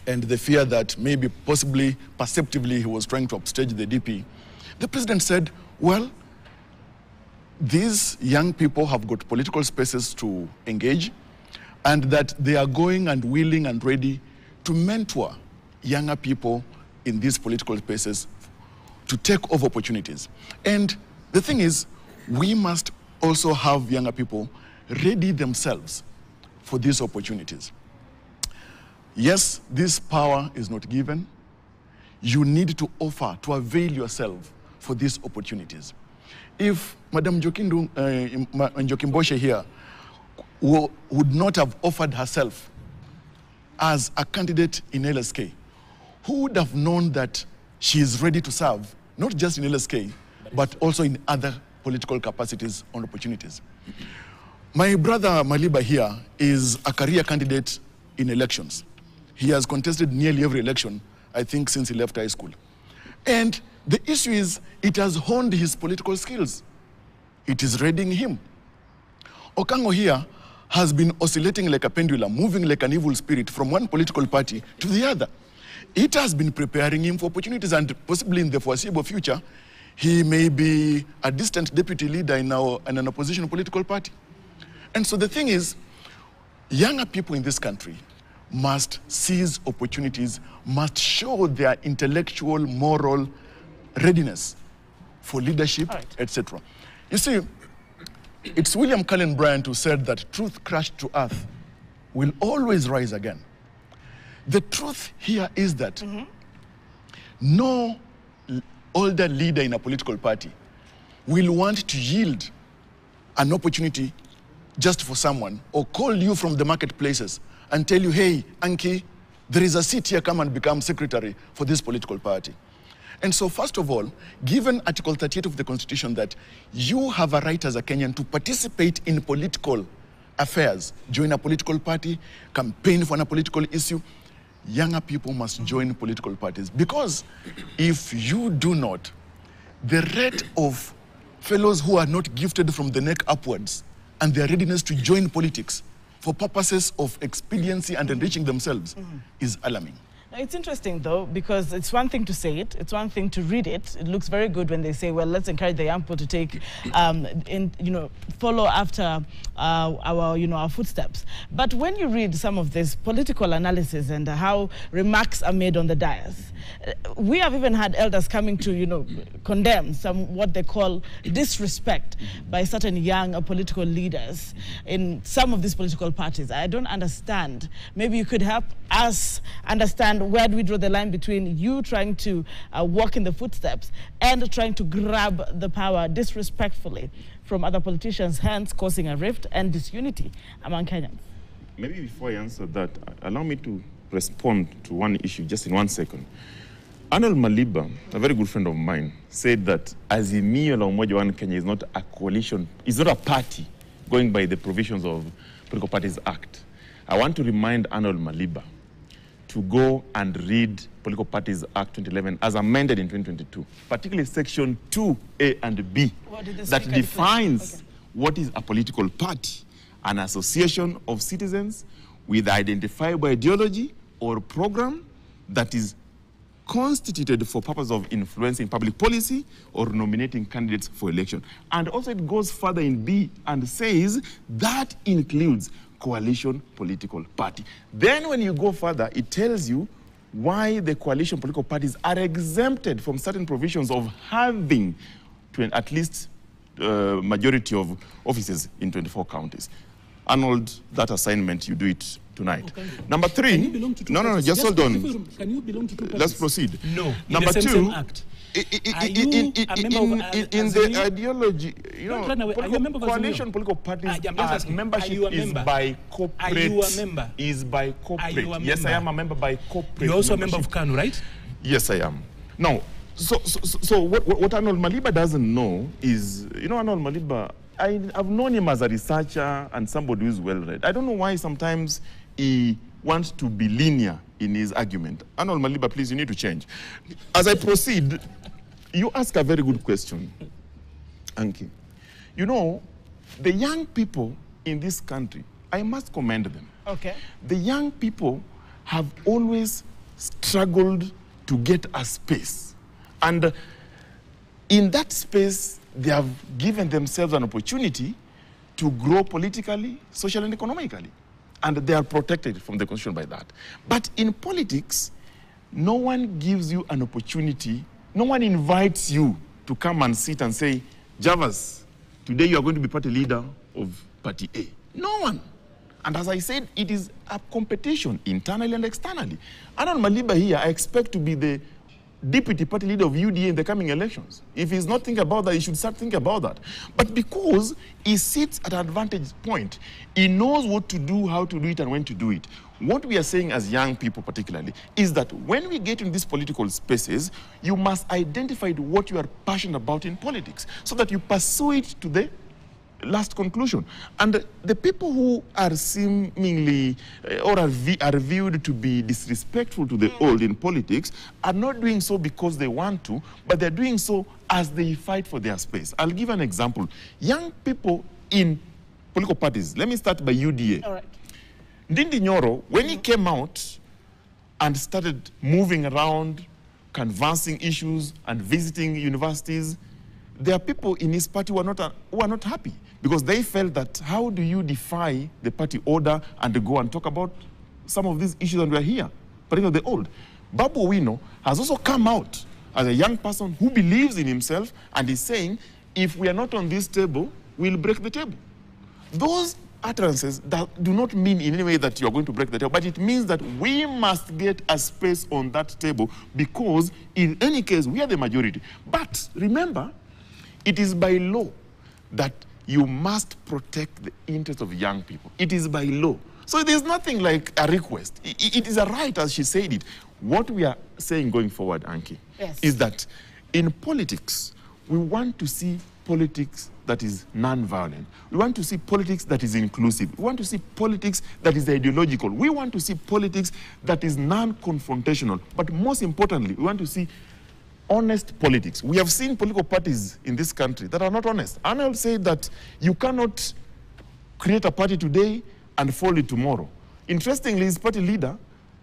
and the fear that maybe, possibly, perceptively, he was trying to upstage the DP, the president said, well, these young people have got political spaces to engage, and that they are going and willing and ready to mentor younger people in these political spaces to take over opportunities. And the thing is, we must also have younger people ready themselves for these opportunities. Yes, this power is not given. You need to offer, to avail yourself for these opportunities. If Madam Njokindu, uh, here would not have offered herself as a candidate in LSK, who would have known that she is ready to serve, not just in LSK, but also in other political capacities and opportunities? My brother Maliba here is a career candidate in elections. He has contested nearly every election, I think, since he left high school. And The issue is it has honed his political skills. It is readying him. Okango here has been oscillating like a pendulum, moving like an evil spirit from one political party to the other. It has been preparing him for opportunities, and possibly in the foreseeable future, he may be a distant deputy leader in, our, in an opposition political party. And so the thing is, younger people in this country must seize opportunities, must show their intellectual, moral readiness for leadership, etc. You see, it's William Cullen Bryant who said that truth crushed to earth will always rise again. The truth here is that no older leader in a political party will want to yield an opportunity just for someone or call you from the marketplaces and tell you, hey, Anki, there is a seat here, come and become secretary for this political party. And so, first of all, given Article 38 of the Constitution that you have a right as a Kenyan to participate in political affairs, join a political party, campaign for a political issue, younger people must join political parties. Because if you do not, the rate of fellows who are not gifted from the neck upwards and their readiness to join politics for purposes of expediency and enriching themselves mm-hmm. is alarming. It's interesting though because it's one thing to say it, it's one thing to read it. It looks very good when they say, "Well, let's encourage the young people to take, um, in, you know, follow after uh, our, you know, our footsteps." But when you read some of this political analysis and how remarks are made on the dais, uh, we have even had elders coming to, you know, condemn some what they call disrespect by certain young political leaders in some of these political parties. I don't understand. Maybe you could help us understand where do we draw the line between you trying to uh, walk in the footsteps and trying to grab the power disrespectfully from other politicians, hence causing a rift and disunity among Kenyans. Maybe before I answer that, allow me to respond to one issue just in one second. Arnold Maliba, a very good friend of mine, said that Azimio la Umoja One Kenya is not a coalition, is not a party going by the provisions of Political Parties Act. I want to remind Arnold Maliba to go and read Political Parties Act 2011 as amended in 2022, particularly section 2A and B, What did the that defines what is a political party, an association of citizens with identifiable ideology or program that is constituted for purpose of influencing public policy or nominating candidates for election. And also it goes further in B and says that includes coalition political party. Then when you go further, it tells you why the coalition political parties are exempted from certain provisions of having to an- at least uh, majority of offices in 24 counties. Arnold, that assignment, you do it tonight. Number three, Can you belong to two no, no, no, parties? just hold on. Can you belong to two parties? Let's proceed. No. in Number the two, same act. I- i- Are you in, in, a member of, in, uh, the ideology, you know, run away. Are you a political- member coalition political parties, I'm just are- asking, are membership a is member? by corporate. Are you a member? Is by corporate. Are you a Yes, I member? am a member by corporate. You're also a member of. KANU, right? Yes, I am. Now, so, so, so- so what, what Arnold Maliba doesn't know is, you know, Arnold Maliba, I, I've known him as a researcher and somebody who's well read. I don't know why sometimes he wants to be linear in his argument. Arnold Maliba, please, you need to change. As I proceed, you ask a very good question, Anki. You know, the young people in this country, I must commend them Okay. the young people have always struggled to get a space. And in that space, they have given themselves an opportunity to grow politically, socially, and economically. And they are protected from the constitution by that. But in politics, no one gives you an opportunity, no one invites you to come and sit and say, Javas, today you are going to be party leader of party A. No one. And as I said, it is a competition internally and externally. Arnold Maliba here, I expect to be the deputy party leader of UDA in the coming elections. If he's not thinking about that, he should start thinking about that. But because he sits at an advantage point, he knows what to do, how to do it, and when to do it. What we are saying as young people, particularly, is that when we get in these political spaces, you must identify what you are passionate about in politics so that you pursue it to the last conclusion. And the people who are seemingly uh, or are, vi- are viewed to be disrespectful to the old in politics are not doing so because they want to, but they're doing so as they fight for their space. I'll give an example. Young people in political parties, let me start by UDA. All right. Ndindi Nyoro, when he came out and started moving around, canvassing issues and visiting universities, there are people in his party who are not, who are not happy because they felt that how do you defy the party order and go and talk about some of these issues and we're here, particularly the old. Babu Owino has also come out as a young person who believes in himself and is saying, if we are not on this table, we'll break the table. Those utterances that do not mean in any way that you are going to break the table, but it means that we must get a space on that table because in any case, we are the majority. But remember, it is by law that you must protect the interests of young people. It is by law. So there's nothing like a request. It is a right, as she said it. What we are saying going forward, Anki, Yes. is that in politics, we want to see politics that is non-violent. We want to see politics that is inclusive. We want to see politics that is ideological. We want to see politics that is non-confrontational. But most importantly, we want to see honest politics. We have seen political parties in this country that are not honest. And I'll say that you cannot create a party today and fold it tomorrow. Interestingly, his party leader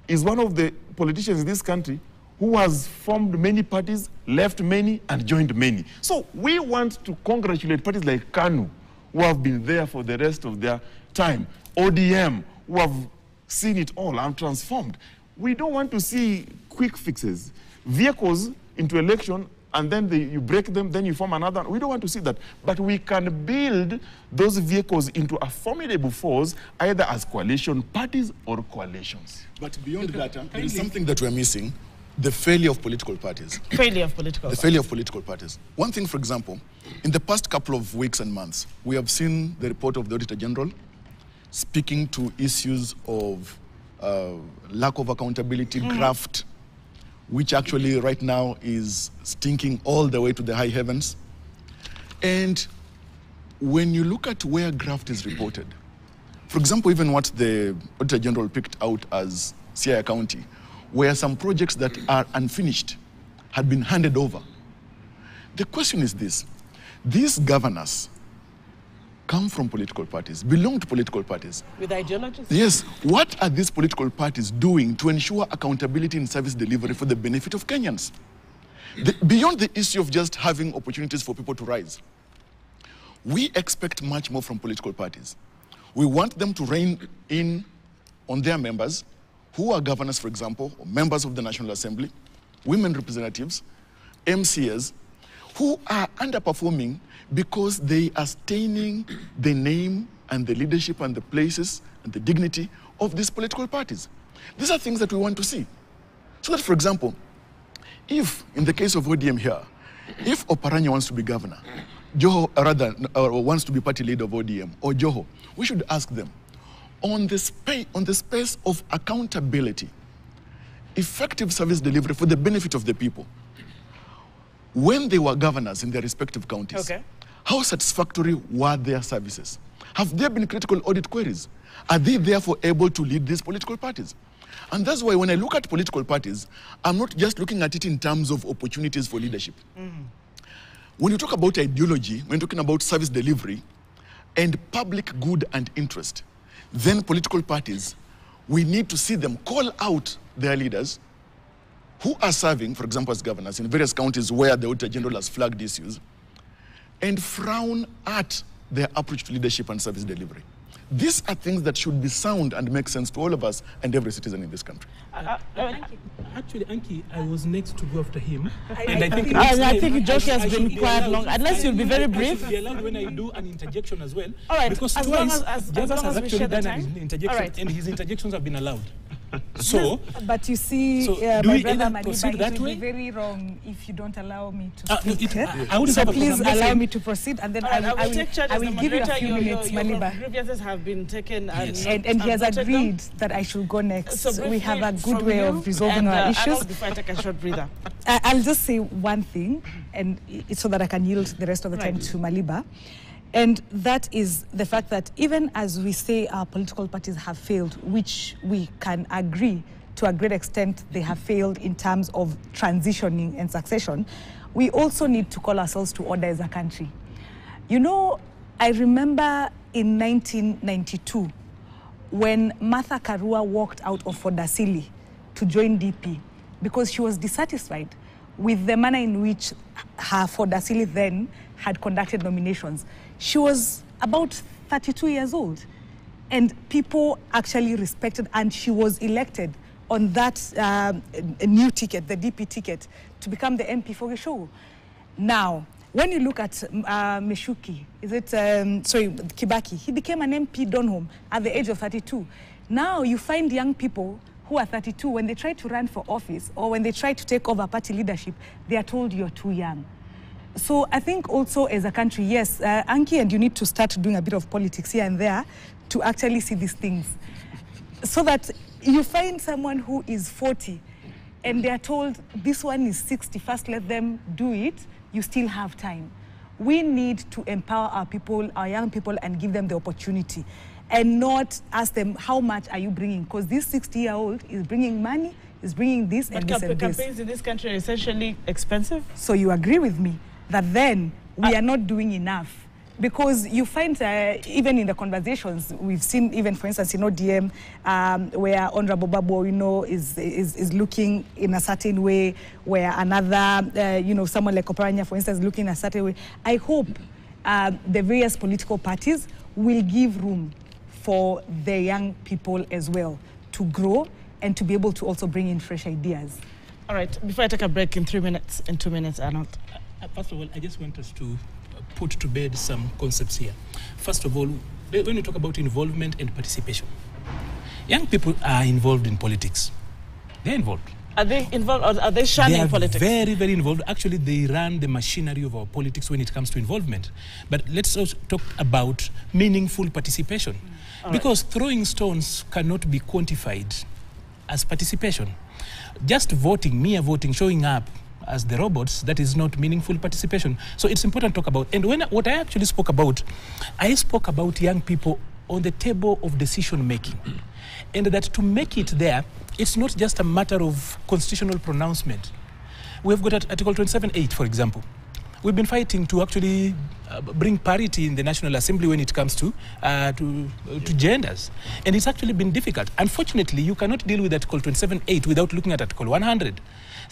is one of the politicians in this country who has formed many parties, left many, and joined many. So we want to congratulate parties like KANU, who have been there for the rest of their time, ODM, who have seen it all and transformed. We don't want to see quick fixes, vehicles into election, and then they, you break them, then you form another. We don't want to see that. But we can build those vehicles into a formidable force, either as coalition parties or coalitions. But beyond that, uh, there is something that we're missing the failure of political parties. Failure of political The failure of political parties. One thing, for example, in the past couple of weeks and months, we have seen the report of the Auditor General speaking to issues of uh, lack of accountability, graft, which actually right now is stinking all the way to the high heavens. And when you look at where graft is reported, for example, even what the Auditor General picked out as Siaya County, where some projects that are unfinished had been handed over. The question is this these governors come from political parties, belong to political parties. With ideologies? Yes, what are these political parties doing to ensure accountability in service delivery for the benefit of Kenyans? The- beyond the issue of just having opportunities for people to rise, we expect much more from political parties. We want them to rein in on their members, who are governors, for example, or members of the National Assembly, women representatives, MCAs, who are underperforming because they are staining the name and the leadership and the places and the dignity of these political parties. These are things that we want to see. So that, for example, if, in the case of ODM here, if Oparanya wants to be governor, Joho, uh, rather, uh, wants to be party leader of ODM, or Joho, we should ask them, on the, spa- on the space of accountability, effective service delivery for the benefit of the people, when they were governors in their respective counties, Okay. how satisfactory were their services? Have there been critical audit queries? Are they therefore able to lead these political parties? And that's why when I look at political parties, I'm not just looking at it in terms of opportunities for leadership. Mm-hmm. When you talk about ideology, when you're talking about service delivery and public good and interest, then political parties, we need to see them call out their leaders who are serving, for example, as governors in various counties where the Auditor General has flagged issues, and frown at their approach to leadership and service delivery. These are things that should be sound and make sense to all of us and every citizen in this country. Uh, uh, actually, Anki, I was next to go after him. I- and I, I- think, I- I think Josh has I been should be quiet allowed- long, unless you'll be very brief. should be allowed when I do an interjection as well. All right, Because as twice, long as- as- as long has as actually done time. an interjection, All right. and his interjections have been allowed. So, But you see, So, uh, do my we brother either proceed Maliba, that it way? be very wrong if you don't allow me to Uh, no, speak. it- eh? I wouldn't so please allow saying- me to proceed, and then All I will, I will, take charge I will the give you a moderator. few Your- your- minutes, your Maliba. grievances have been taken and, Yes. And, and he has noted down. agreed that I should go next. So we have a good way you of resolving and, our uh, issues. Arnold, before I take a short breather. I- I'll just say one thing, and i- so that I can yield the rest of the time Right. to Maliba. And that is the fact that even as we say our political parties have failed, which we can agree to a great extent they have failed in terms of transitioning and succession, we also need to call ourselves to order as a country. You know, I remember in 1992 when Martha Karua walked out of FORD-Asili to join DP because she was dissatisfied with the manner in which her FORD-Asili then had conducted nominations. She was about 32 years old and people actually respected and she was elected on that um, new ticket, the DP ticket, to become the MP for Gichugu. Now, when you look at uh, Meshuki, is it, um, sorry, Kibaki, he became an MP Doonholm at the age of 32. Now you find young people who are 32, when they try to run for office or when they try to take over party leadership, they are told you're too young. So I think also as a country, yes, uh, Anki, and you need to start doing a bit of politics here and there to actually see these things. So that you find someone who is 40 and they are told this one is 60, first let them do it, you still have time. We need to empower our people, our young people, and give them the opportunity and not ask them, how much are you bringing? Because this 60 year old is bringing money, is bringing this But and this and this. But campaigns in this country are essentially expensive. So you agree with me that then we are not doing enough. Because you find, uh, even in the conversations, we've seen, even for instance, in ODM, um, where Honorable Babu, you know, is, is, is looking in a certain way, where another, uh, you know, someone like Oparanya, for instance, looking in a certain way. I hope uh, the various political parties will give room for the young people as well to grow and to be able to also bring in fresh ideas. All right, before I take a break in three minutes, in two minutes, Arnold. First of all, I just want us to put to bed some concepts here. First of all, when you talk about involvement and participation, young people are involved in politics. They're involved. Are they involved or are they shunning they are politics? very, very involved. Actually, they run the machinery of our politics when it comes to involvement. But let's also talk about meaningful participation. Mm. Right. because throwing stones cannot be quantified as participation. Just voting, mere voting, showing up as the robots, that is not meaningful participation. So it's important to talk about. And when what I actually spoke about, I spoke about young people on the table of decision making. And that to make it there, it's not just a matter of constitutional pronouncement. We've got Article 27.8, for example. We've been fighting to actually uh, bring parity in the National Assembly when it comes to, uh, to, uh, to genders. And it's actually been difficult. Unfortunately, you cannot deal with Article 27.8 without looking at Article 100.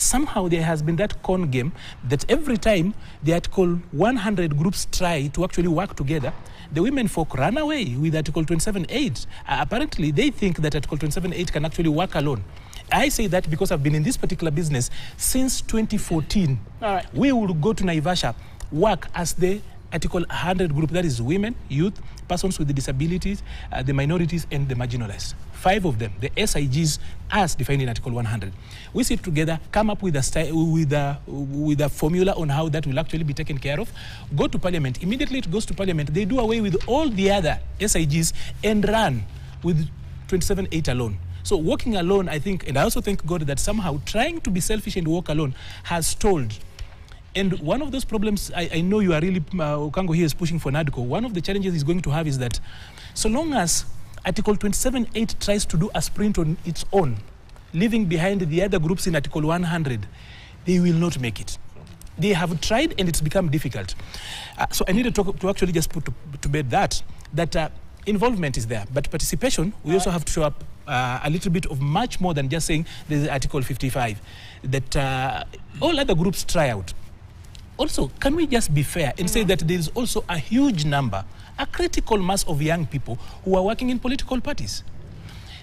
Somehow there has been that con game that every time the Article 100 groups try to actually work together, the women folk run away with Article 27.8. Uh, apparently, they think that Article 27.8 can actually work alone. I say that because I've been in this particular business since 2014. All right. We will go to Naivasha, work as the Article 100 group, that is women, youth, persons with disabilities, uh, the minorities, and the marginalized. Five of them, the SIGs, as defined in Article 100. We sit together, come up with a, with, a, with a formula on how that will actually be taken care of, go to Parliament. Immediately it goes to Parliament, they do away with all the other SIGs and run with 27.8 alone. So walking alone, I think, and I also thank God that somehow trying to be selfish and walk alone has stalled. And one of those problems, I, I know you are really, uh, Okango here is pushing for NADCO. One of the challenges he's going to have is that so long as Article 27.8 tries to do a sprint on its own, leaving behind the other groups in Article 100, they will not make it. They have tried and it's become difficult. Uh, so I needed to, to actually just put to, to bed that, that uh, involvement is there, but participation, we also have to show up uh, a little bit of much more than just saying there's Article 55, that uh, all other groups try out. Also, can we just be fair and say mm. that there is also a huge number, a critical mass of young people who are working in political parties?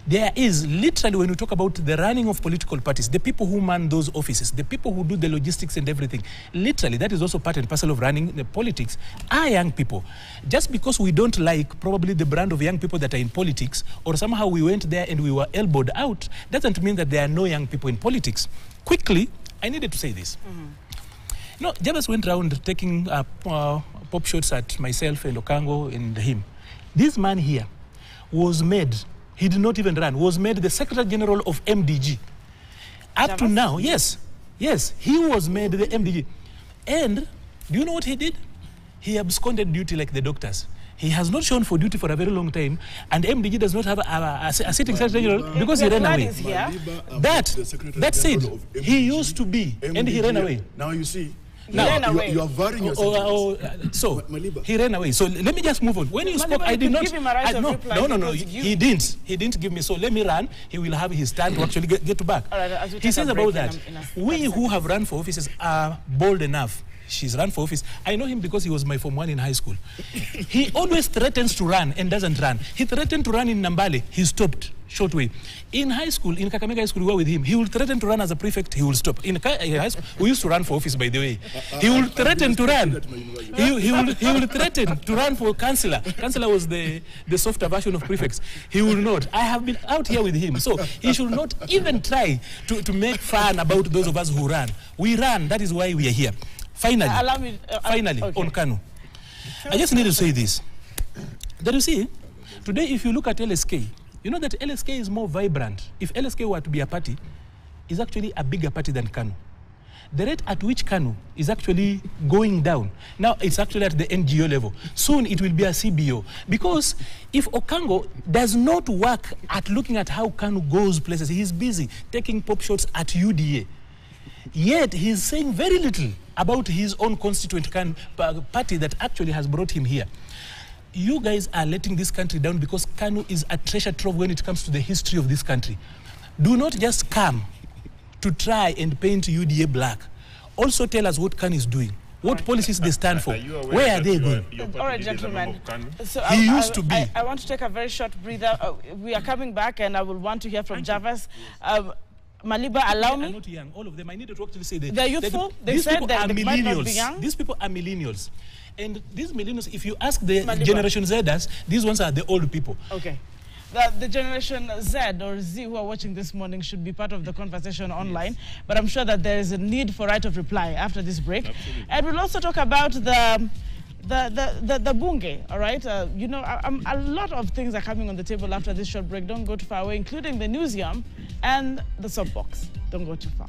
There is literally, when we talk about the running of political parties, the people who man those offices, the people who do the logistics and everything, literally, that is also part and parcel of running the politics, are young people. Just because we don't like probably the brand of young people that are in politics, or somehow we went there and we were elbowed out, doesn't mean that there are no young people in politics. Quickly, I needed to say this. You know, Javas went around taking uh, uh, pop shots at myself and Okango and him. This man here was made, he did not even run, was made the Secretary General of MDG. Up to now, yes, yes, he was made the MDG. And do you know what he did? he absconded duty like the doctors. He has not shown for duty for a very long time, and MDG does not have a, a, a, a sitting secretary general because he The ran plan away. is here. That, the Secretary that said, he used to be, and he ran away. Now you see. He now ran you, away. You are varying your Oh, sentiments. oh, uh, so Maliba. he ran away. So let me just move on. When you Maliba, spoke, you I did not. give him a right I, no, reply no, no, no. He, didn't. He didn't give me. So let me run. He will have his time to actually get, get back. All right, as we he says about break in that. a- in a- we who have run for offices are bold enough. She's run for office. I know him because he was my form one in high school. he always threatens to run and doesn't run. He threatened to run in Nambale. He stopped short way. In high school, in Kakamega High School, we were with him. He will threaten to run as a prefect. He will stop. In high school, we used to run for office, by the way. He will threaten to run. He, he, will, he will threaten to run for councillor. Councillor was the, the softer version of prefects. He will not. I have been out here with him. So he should not even try to, to make fun about those of us who run. We run. That is why we are here. Finally, Allow me- uh, uh, finally, okay. on Kanu. I just need to say this. That you see, today if you look at LSK, you know that LSK is more vibrant. If LSK were to be a party, is actually a bigger party than Kanu. The rate at which Kanu is actually going down, now it's actually at the NGO level. Soon it will be a CBO. Because if Okango does not work at looking at how Kanu goes places, he's busy taking pop shots at UDA. Yet he's saying very little about his own constituent party that actually has brought him here. You guys are letting this country down because Kanu is a treasure trove when it comes to the history of this country. Do not just come to try and paint UDA black. Also tell us what Kanu is doing, what policies they stand for, Are where are they going. your All party right, did a member gentlemen. of KANU? So He I- used I- to be. I, I want to take a very short breather. Uh, we are coming back, and I will want to hear from Javas. Um, Maliba, allow me. They are me. not young. All of them. I needed to actually say that. They're youthful? They these said people that are they might not be millennials. young? These people are millennials. And these millennials, if you ask the. Generation Zers, these ones are the old people. Okay. The, the generation Z or Z who are watching this morning should be part of the conversation online. But I'm sure that there is a need for right of reply after this break. Absolutely. And we'll also talk about the the the the, the bunge. All right. Uh, you know, I, I'm- a lot of things are coming on the table after this short break. Don't go too far away, including the newsroom and the soapbox. Don't go too far.